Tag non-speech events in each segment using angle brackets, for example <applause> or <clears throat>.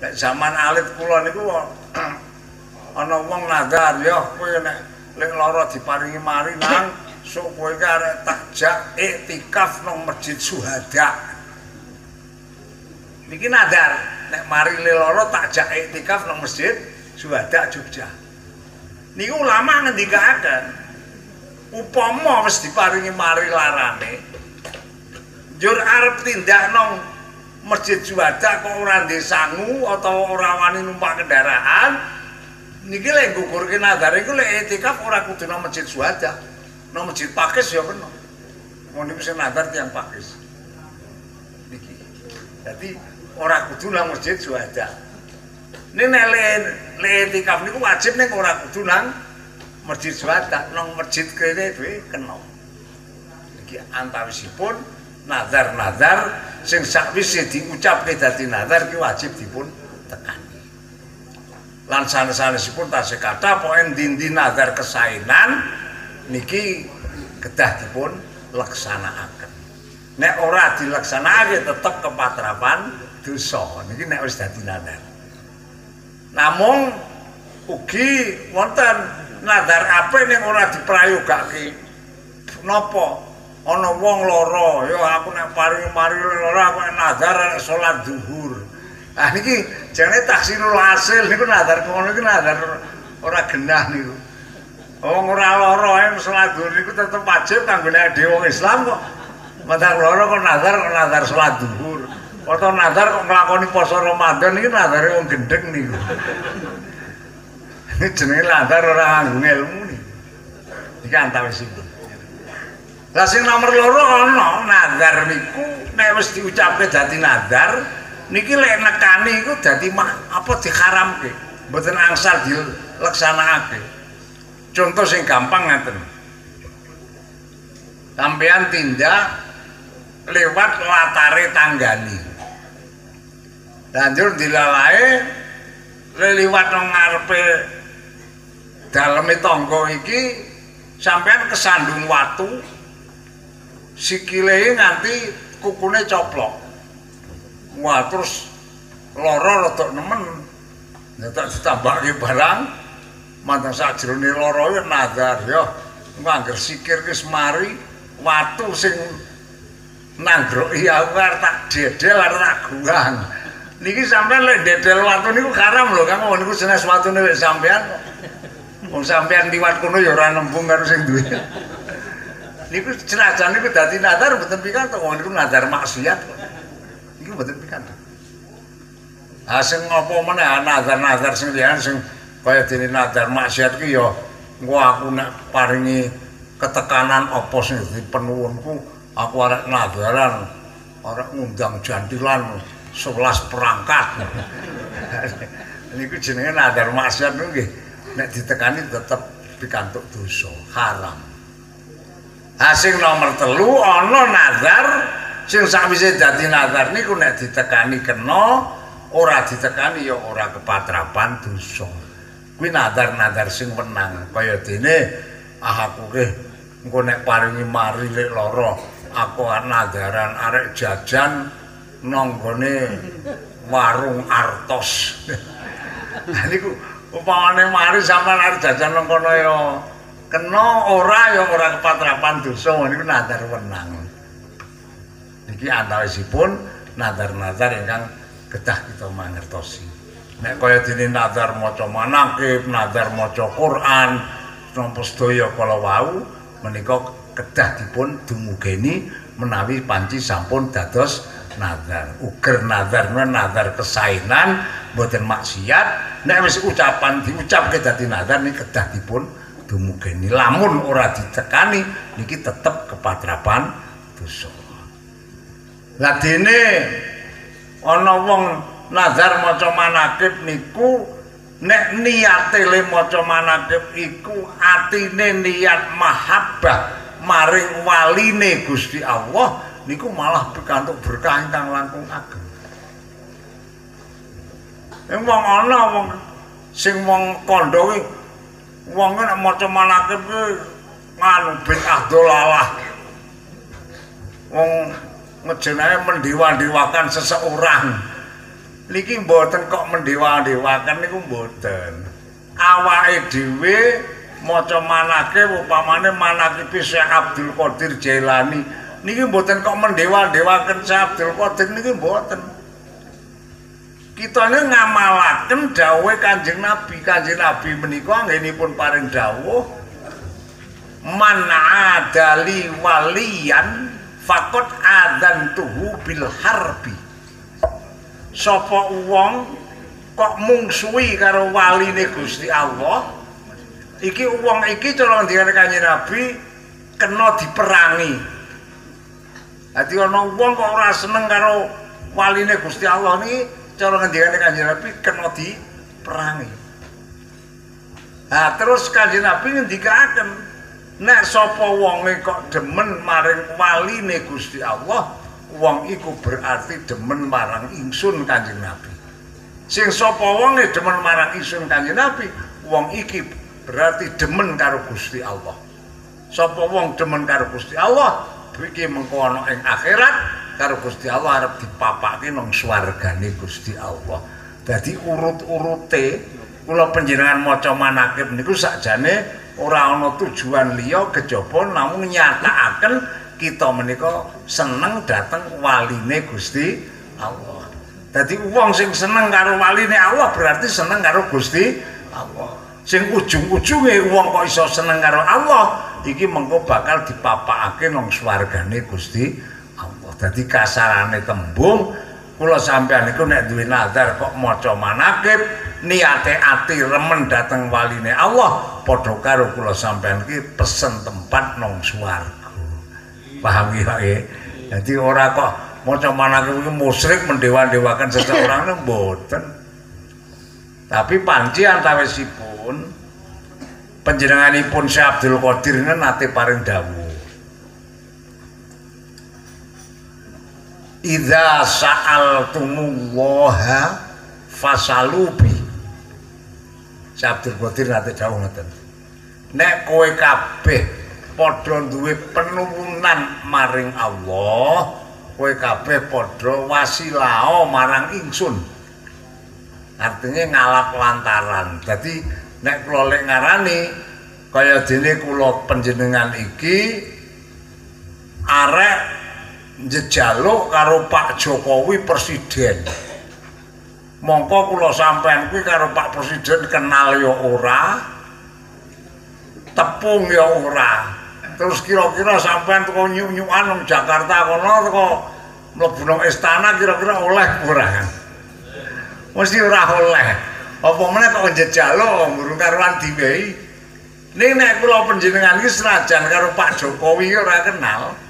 nek zaman alit kula niku <clears throat> ana wong nadar ya kowe nek lek lara diparingi mari nang sok kowe iki arek takjak iktikaf nang masjid suhada. Niki nadar nek mari lara takjak iktikaf nang masjid suhada Jogja. Niku ulama ngendikaken upama wis diparingi mari larane njur arep tindak nang masjid juwada kok ora ndek sangu utawa ora wani numpak kendaraan? Niki lek gugurke nazar iku lek etikaf ora kudu nang masjid juwada. Nang masjid pakis ya kena niku sing nazar tiyang pakis. Niki. Dadi ora kudu nang masjid juwada. Nek lek etikaf niku wajib nek ora kudu nang masjid Suwata nang masjid kene dhewe kena. Iki antawisipun nazar-nazar sing sakwise diucapke dadi nazar ki wajib dipun tekani. Lan sanes-sanesipun tasih kathah pokoke ndi nazar kesainan niki kedah dipun laksanakaken. Nek ora dilaksanakake tetep kepatrapan dosa. Niki nek wis dadi nazar. Namung ugi wonten nadar apa ning ora diprayogake napa ana wong lara ya aku nek paring mari lara aku nadar salat zuhur ah niki jane taksirul hasil niku nadar ngono iki nadar ora genah niku wong ora lara ae salat zuhur niku tetep wajib kanggo nek dhewe wong Islam kok nadar lara kok nadar kok nadar salat zuhur atau nadar kok nglakoni poso Ramadan iki nadare wong gendeng niku Ini jenenge ladar ora nganggo ilmu nih. Iki antawisipun. Lah sing nomor loro ana nazar niku nek wis diucapke dadi nazar niki lek nekani iku dadi apa diharamke. Mboten angsal dilaksanakake. Contoh sing gampang ngaten. Sampean tindak lewat latare tanggani. Lanjut dilalae lewat nang ngarepe daleme tangga iki sampean kesandung watu sikile nganti kukune coplok. Wah terus lara rada nemen. Ya tak ditambahke barang mantan sajrone lara ya nazar ya. Ngangger sikir ki semari watu sing nanggroki aku arep tak dedel arep tak guang. Niki sampean lek dedel watu niku karam lho Kang. Niku jenis watune wis sampean Wong sampean liwat kono ya ora nembung karo sing duwe. Niku senajan niku dadi nazar mboten pikantuk wong niku nazar maksiat kok. Niku mboten pikantuk. Ha sing apa meneh nazar-nazar sing liyan sing kaya dene nazar maksiat ki ya engko aku nek paringi ketekanan apa sing penuwunku aku arek nazaran arek ngundang jantilan 11 perangkat. <laughs> niku jenenge nazar maksiat nggih. nek ditekani tetep pikantuk dosa haram Asing nomor telu ana nazar sing sakwise dadi nazar niku nek ditekani kena ora ditekani ya ora kepatrapan dosa. Kuwi nazar-nazar sing menang. Kaya dene ah aku ke engko nek paringi mari lek lara aku nazaran arek jajan nang warung artos. <laughs> Niku upamane mari sampean arep jajan nang kono ya kena ora ya ora kepatrapan dosa niku nadar wenang. Niki antawisipun nadar-nadar ingkang kedah kita mangertosi. Nek kaya dene nadar maca manaqib nadar maca Quran nampa sedaya kala wau menika kedah dipun dumugeni menawi panci sampun dados nazar uger nazar nazar kesainan mboten maksiat. Nek wis ucapan diucapke dadi nazar niki kedah dipun dumugeni lamun ora ditekani niki tetep kepatrapan dosa lah dene ana wong nazar maca manakib niku nek niate le maca manakib iku atine niat mahabbah maring waline Gusti Allah niku malah pikantuk berkah ingkang langkung ageng. Emang ana wong sing wong kandha kuwi wong nek maca manakib kuwi nganu bid'ah dolalah. Wong ngejenenge mendewa-dewakan seseorang. niki mboten kok mendewa-dewaken niku mboten. Awake dhewe maca manake upamane manake Syekh Abdul Qadir Jailani niki mboten kok mendewa-dewaken Syekh Abdul Qadir niki mboten. Kita ini ngamalaken dawuh Kanjeng Nabi. Kanjeng Nabi menika anggenipun paring dawuh man adali waliyan fakot adan tuhu bil harbi. sapa wong kok mungsuhi karo waline Gusti Allah iki wong iki cara ndikane kanjeng Nabi kena diperangi dadi ana wong kok ora seneng karo waline Gusti Allah niki cara ngendikane kanjeng Nabi kena diperangi Nah, terus kanjeng Nabi ngendikaken nek sapa wonge kok demen maring waline Gusti Allah wong iku berarti demen marang ingsun Kanjeng Nabi. Sing sapa wonge demen marang ingsun Kanjeng Nabi, wong iki berarti demen karo Gusti Allah. Sapa wong demen karo Gusti Allah, iki mengko ana ing akhirat karo Gusti Allah arep dipapake nang swargane Gusti Allah. Dadi urut-urute kula panjenengan maca manakib niku sakjane ora ana tujuan liya kejaba namung nyatakaken kita menika seneng dateng waline Gusti Allah. Dadi wong sing seneng karo waline Allah berarti seneng karo Gusti Allah. Sing ujung-ujunge wong kok iso seneng karo Allah, iki mengko bakal dipapakake nang swargane Gusti Allah. Dadi kasarane tembung kula sampeyan niku nek duwe nazar kok maca manakib niate ati remen dateng waline Allah padha karo kula sampeyan iki pesen tempat nang swarga. paham ya jadi orang kok maca manake iki musyrik mendewa-dewakan seseorang itu mboten. Tapi panci antawisipun panjenenganipun Syekh Abdul Qadir nate paring dawuh Idza sa'altumullaha fasalubi. Syekh Abdul Qadir nate dawuh ngoten. Nek kowe kabeh padha duwe penuwunan maring Allah kowe kabeh padha wasilao marang ingsun. Artinya ngalap lantaran. Jadi nek kula lek ngarani kaya dene kula panjenengan iki arek njejaluk karo Pak Jokowi presiden. Mongko kula sampean kuwi karo Pak presiden kenal ya ora? Tepung ya ora? Terus kira-kira sampean teko nyuk-nyukan nang Jakarta kono teko mlebu nang istana kira-kira oleh ora? Mesti ora oleh. Apa meneh kok njejalo ngurung karuan diwehi? Ning nek kula panjenengan iki senajan karo Pak Jokowi ora kenal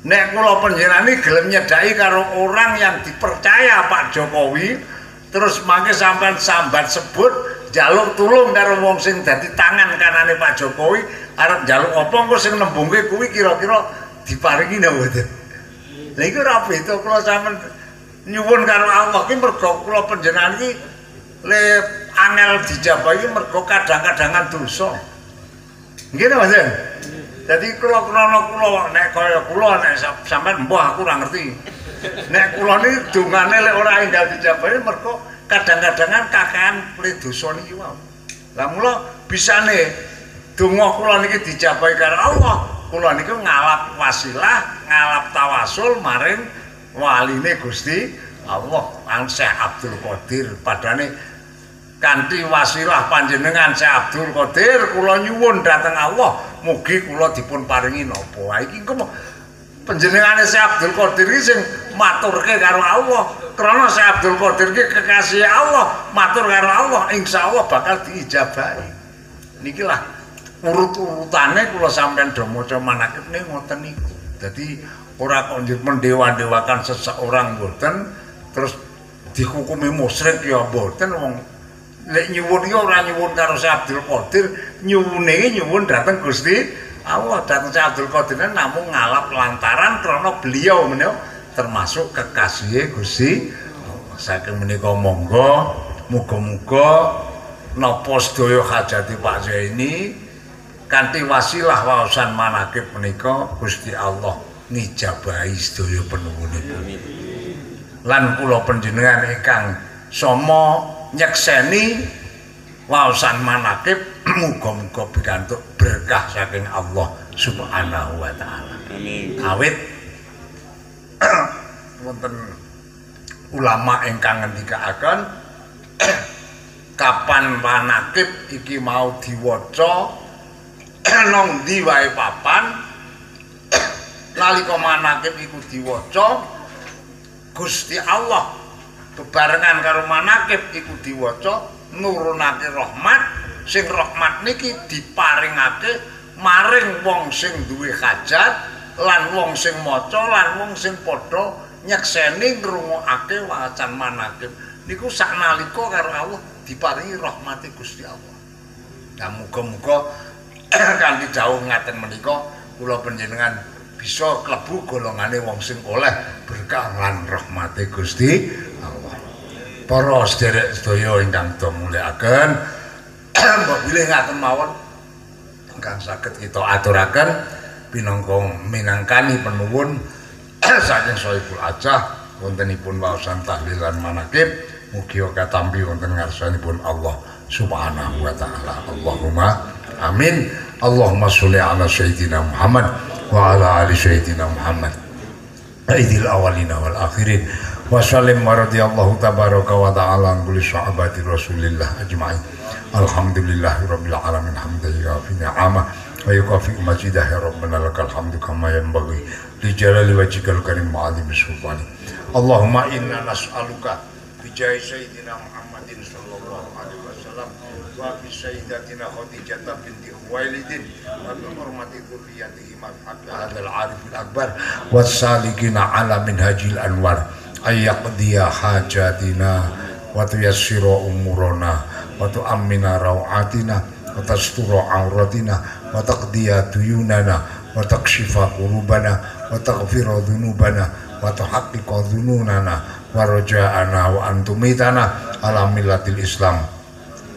nek kula panjenengan iki gelem nyedaki karo orang yang dipercaya Pak Jokowi terus mangke sampean sambat sebut jaluk tulung karo wong sing dadi tangan kanane Pak Jokowi arep jaluk apa engko sing nembungke kuwi kira-kira diparingi mboten. Lah iku ora beda kula sampean nyuwun karo Allah ki mergo kula panjenengan iki le angel dijabah iki mergo kadang-kadangan dosa. Nggih ta Mas? Dadi kula krana kula nek kaya kula nek sampean mbah aku ora ngerti. Nek kula niki dongane lek ora enggal dijabah mergo kadang-kadangan kakean le dosa niki wae. Lah mula bisane donga kula niki dijabahi karo Allah kula niku ngalap wasilah ngalap tawasul maring waline Gusti Allah Ang Syekh Abdul Qadir padane kanthi wasilah panjenengan Syekh Abdul Qadir kula nyuwun dhateng Allah. Mugi kula dipun paringi napa iki kok panjenengane Syekh Abdul Qadir sing maturke karo Allah. Krana Syekh Abdul Qadir iki kekasih Allah matur karo Allah insyaallah bakal diijabahi. Niki lah urut-urutane kula sampean do maca manakib ning ngoten niku. Dadi ora kok mendewa-dewakan seseorang mboten terus dihukumi musyrik ya mboten wong lek nyuwun iki ora nyuwun karo Abdul Qadir, nyuwune nyuwun dhateng Gusti Allah dhateng Abdul Qadir namung ngalap lantaran krana beliau menika termasuk kekasih Gusti saking menika monggo muga-muga napa sedaya hajati Pak Zaini kanthi wasilah waosan manakib menika Gusti Allah ngijabahi sedaya penuwunipun. lan kula panjenengan ingkang sama nyekseni waosan manakib <clears throat> muga-muga pikantuk berkah saking Allah Subhanahu wa taala. Amin. Awit <clears throat> wonten ulama ingkang ngendikaaken <clears throat> kapan manakib iki mau diwaca nang ndi wae papan nalika manakib iku diwaca Gusti Allah bebarengan karo manakib iku diwaca nurunake rahmat sing rahmat niki diparingake maring wong sing duwe hajat lan wong sing maca lan wong sing padha nyekseni ngrungokake wacan manakib niku saknalika karo Allah diparingi rahmati Gusti Allah. Nah muga-muga <clears throat> kanthi dawuh ngaten menika kula panjenengan bisa klebu golongane wong sing oleh berkah lan rahmati Gusti. Para sederek sedaya ingkang do mulyakaken <clears throat> bilih ngaten mawon ingkang saged kita aturaken pinangka minangkani penuwun <clears throat> saking Sohibul Ajah wontenipun waosan tahlil lan manakib Mugi katampi wonten ngarsanipun Allah Subhanahu wa taala. Allahumma amin. Allahumma sholli ala sayyidina Muhammad wa ala ali sayyidina Muhammad. Aidil awalina wal akhirin. Wa sallim wa radiyallahu tabaraka wa ta'ala an kulli sahabati Rasulillah ajma'in. Alhamdulillahi rabbil alamin hamdan yafi ni'amah wa yukafi majidah ya rabbana lakal hamdu kama yanbaghi li jalali wajhikal karim ma'alim sultani. Allahumma inna nas'aluka bijai Sayyidina Muhammadin sallallahu alaihi wasallam wa bi Sayyidatina Khadijah binti Khuwailidin wa bi hurmati dzurriyyatihi ma hadzal arifil akbar was salikina ala minhajil anwar ayyaqdiya hajatina wa tuyassira umurana wa tu'ammina rawatina wa tastura auratina wa taqdiya duyunana wa takshifa qulubana wa taghfira dhunubana wa tuhaqqiqa dhununana wa raja'ana wa antumitana ala islam.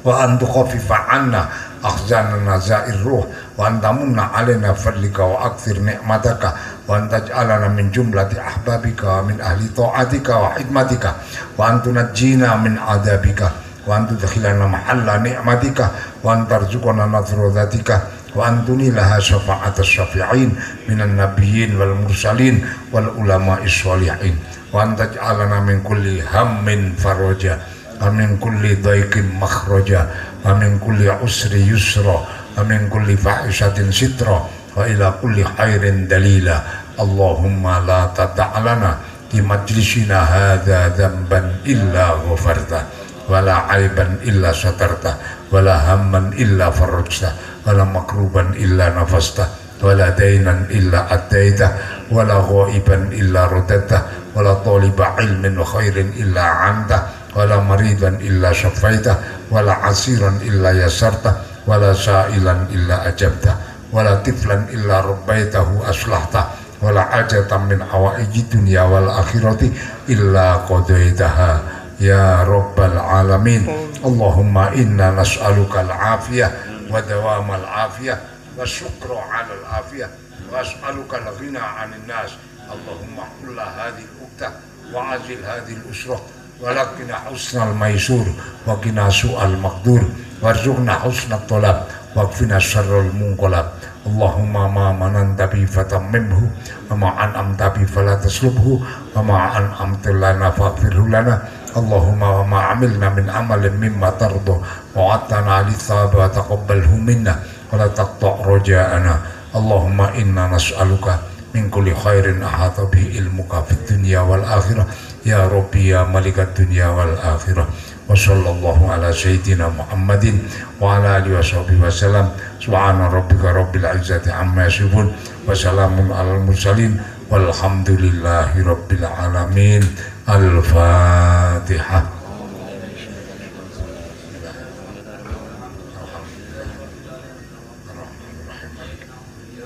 Wa antu khafifa anna akhzanana zair ruh wa antamunna alaina fadlika wa akthir ni'mataka wa antaj'alana min jumlati ahbabika min ahli ta'atika wa hidmatika wa antunajjina min adabika. Wa antudkhilana mahalla ni'matika. Wa antarzuqana nadhru dhatika wa antuni laha syafa'atas syafi'in minan nabiyyin wal mursalin wal ulama'is sholihin wa antaj'alana min kulli hammin faraja wa min kulli dhaiqin makhraja wa min kulli usri yusra wa min kulli fahishatin sitra wa ila kulli khairin dalila Allahumma la tata'alana di majlisina hadha dhanban illa ghafarta wala aiban illa satarta wala hamman illa farajta wala makruban illa nafasta wala dainan illa ataita wala ghaiban illa rudata wala taliba ilmin khairin illa anta wala maridan illa syafaita wala asiran illa yasarta wala sa'ilan illa ajabta wala tiflan illa rabbaitahu aslahta wala ajatan min awaiji dunya wal akhirati illa qadaitaha ya rabbal alamin Allahumma inna nas'aluka al-afiyah wa dawam al-afiyah wa syukra 'ala al-afiyah wa as'aluka al-ghina 'anil nas Allahumma hulla hadhihi الفتة وعجل هذه الأسرة ولكن حسن الميسور وقنا سوء المقدور وارزقنا حسن الطلب واكفنا شر المنقلب اللهم ما مننت به فتممه وما أنعمت به فلا تسلبه وما أنعمت لنا فاغفره لنا اللهم وما عملنا من عمل مما ترضى وعدتنا للثواب وتقبله منا ولا تقطع رجاءنا اللهم إنا نسألك min kulli khairin ahata bi ilmuka fid dunya wal akhirah. Ya rabbi ya malikat dunya wal akhirah. Wa sallallahu ala sayyidina muhammadin wa ala alihi wa sahbihi wa salam subhana rabbika rabbil izzati amma yasifun. Wa salamun alal mursalin walhamdulillahi rabbil alamin. Al-fatihah